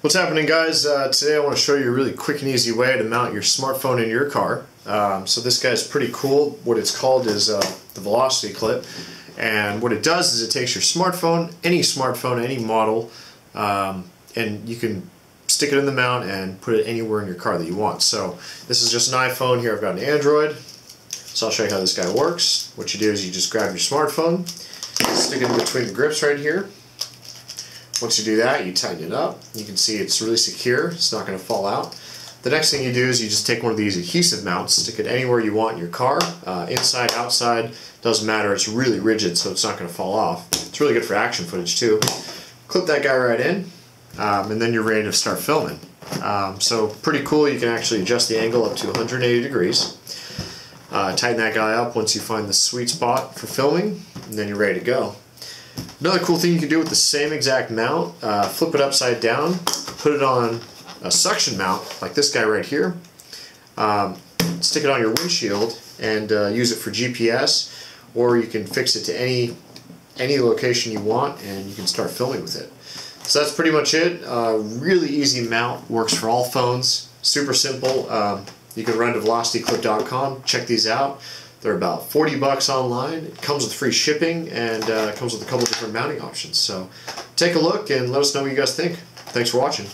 What's happening guys? Uh, today I want to show you a really quick and easy way to mount your smartphone in your car. Um, so this guy's pretty cool. What it's called is uh, the Velocity Clip. And what it does is it takes your smartphone, any smartphone, any model, um, and you can stick it in the mount and put it anywhere in your car that you want. So this is just an iPhone. Here I've got an Android. So I'll show you how this guy works. What you do is you just grab your smartphone, stick it in between the grips right here, once you do that, you tighten it up. You can see it's really secure. It's not going to fall out. The next thing you do is you just take one of these adhesive mounts, stick it anywhere you want in your car, uh, inside, outside, doesn't matter. It's really rigid, so it's not going to fall off. It's really good for action footage too. Clip that guy right in, um, and then you're ready to start filming. Um, so pretty cool. You can actually adjust the angle up to 180 degrees. Uh, tighten that guy up once you find the sweet spot for filming, and then you're ready to go. Another cool thing you can do with the same exact mount, uh, flip it upside down, put it on a suction mount, like this guy right here, um, stick it on your windshield and uh, use it for GPS, or you can fix it to any any location you want and you can start filming with it. So that's pretty much it. Uh, really easy mount, works for all phones, super simple. Um, you can run to velocityclip.com, check these out. They're about 40 bucks online. It comes with free shipping and uh, comes with a couple different mounting options. So take a look and let us know what you guys think. Thanks for watching.